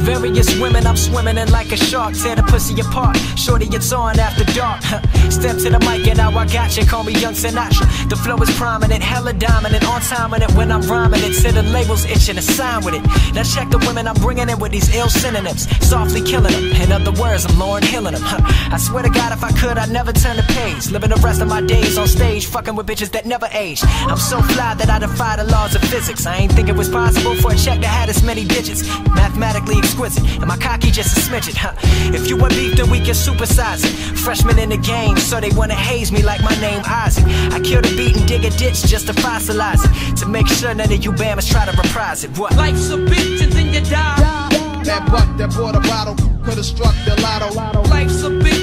Various women I'm swimming in like a shark. Tear the pussy apart. Shorty, it's on after dark. Step to the mic and now I got you. Call me Young Sinatra. The flow is prominent, hella dominant. On time it when I'm rhyming it. To the labels itching to sign with it. Now check the women I'm bringing in with these ill synonyms. Softly killing them. In other words, I'm Lauryn Hilling them. I swear to God, if I could, I'd never turn the page. Living the rest of my days on stage, fucking with bitches that never age. I'm so fly that I defy the laws of physics. I ain't think it was possible for a check to have this many digits. Mathematically exquisite, and my cocky just a smidget. Huh? If you want beef, then we can supersize it. Freshman in the game, so they wanna haze me like my name Isaac. I kill the beat and dig a ditch just to fossilize it. To make sure none of you bammers try to reprise it. What? Life's a bitch and then you die. That buck that bought a bottle could've struck the lotto. Life's a bitch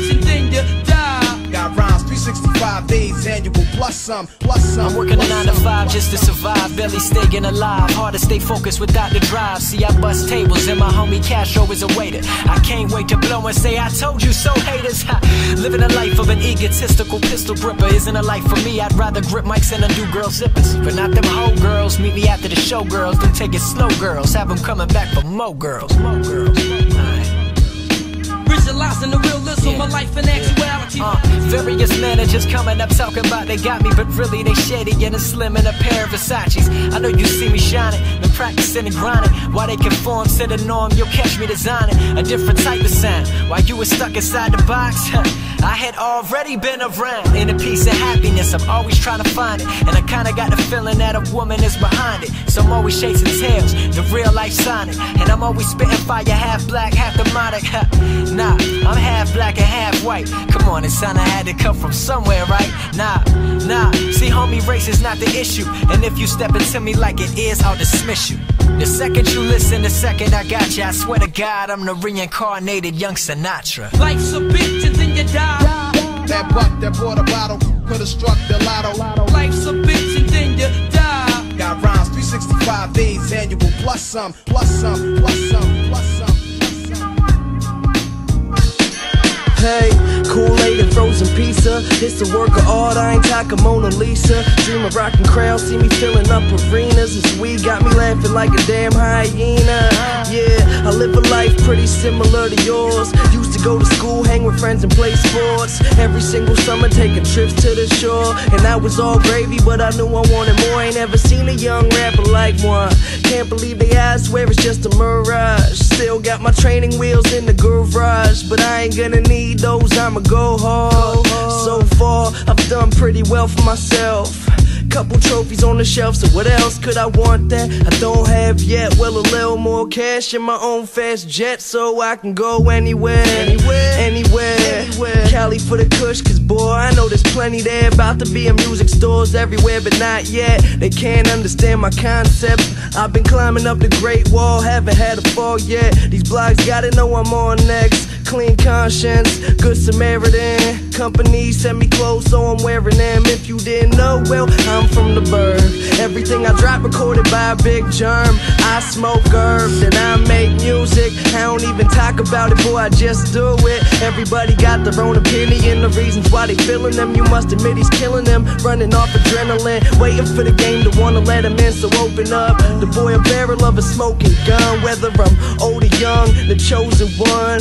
365 days annual plus some, plus some. I'm working a plus 9 to 5 just to survive, barely staying alive. Hard to stay focused without the drive. See, I bust tables and my homie Castro is a waiter. I can't wait to blow and say, I told you so, haters. Ha. Living a life of an egotistical pistol gripper isn't a life for me. I'd rather grip mics and undo girl zippers. But not them hoe girls. Meet me after the show, girls. Don't take it slow, girls. Have them coming back for more girls. More girls. Visualizing the realism Yeah. of life and actuality. Uh, various managers coming up talking about they got me, but really they shady and a slim in a pair of Versace's. I know you see me shining, been practicing and grinding. While they conform to the norm, you'll catch me designing a different type of sound. While you were stuck inside the box, I had already been around. In a piece of happiness, I'm always trying to find it. And I kinda got the feeling that a woman is behind it. So I'm always chasing tails, the real life Sonic. And I'm always spitting fire, half black, half demonic. nah, I'm half black and half white. Come on, it sounded had to come from somewhere, right? Nah, nah. See, homie, race is not the issue. And if you step into me like it is, I'll dismiss you. The second you listen, the second I got you. I swear to God, I'm the reincarnated young Sinatra. Life's a bitch and then you die. That buck that bought a bottle could've struck the lotto. Life's a bitch and then you die. Got rhymes 365 days annual plus some, plus some, plus some, plus some. Hey, Kool-Aid and frozen pizza. It's a work of art, I ain't talking Mona Lisa. Dream of rockin' crowds, see me filling up arenas. This weed got me laughing like a damn hyena. Yeah, I live a life pretty similar to yours. Used to go to school, hang with friends and play sports. Every single summer, taking trips to the shore. And that was all gravy, but I knew I wanted more. Ain't ever seen a young rapper like one. Can't believe they eyes swear it's just a mirage. Still got my training wheels in the garage, but I ain't gonna need those. I'ma go hard. So far, I've done pretty well for myself. Couple trophies on the shelf, so what else could I want that I don't have yet? Well, a little more cash in my own fast jet, so I can go anywhere, anywhere, anywhere. anywhere. Cali for the kush, cause boy, I know there's plenty there. About to be in music stores everywhere, but not yet. They can't understand my concept. I've been climbing up the Great Wall, haven't had a fall yet. These blogs gotta know I'm on next. Clean conscience, good Samaritan. Company send me clothes, so I'm wearing them. If you didn't know, well, I'm from the Burgh. Everything I drop recorded by a Big Jerm. I smoke herb, then I make music. I don't even talk about it, boy, I just do it. Everybody got their own opinion, the reasons why they feeling them. You must admit he's killing them, running off adrenaline, waiting for the game to wanna let him in. So open up, the boy a barrel of a smoking gun. Whether I'm old or young, the chosen one.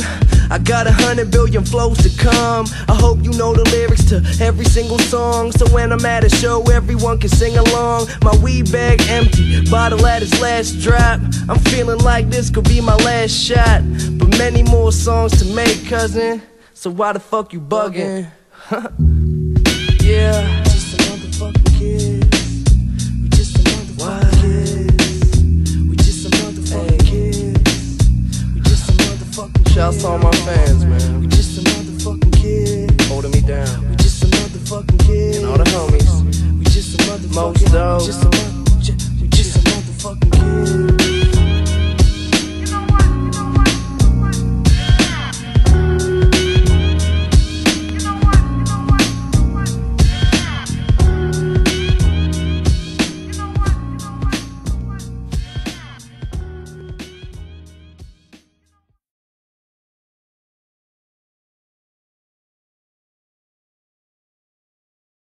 I got a hundred billion flows to come. I hope you know the lyrics to every single song. So when I'm at a show, everyone can sing along. My weed bag empty, bottle at its last drop. I'm feeling like this could be my last shot. But many more songs to make, cousin. So why the fuck you bugging? yeah. shouts to all my fans, man. We just a motherfucking kid. Holding me down. We just a motherfucking kid. And all the homies. We just a motherfucking Most.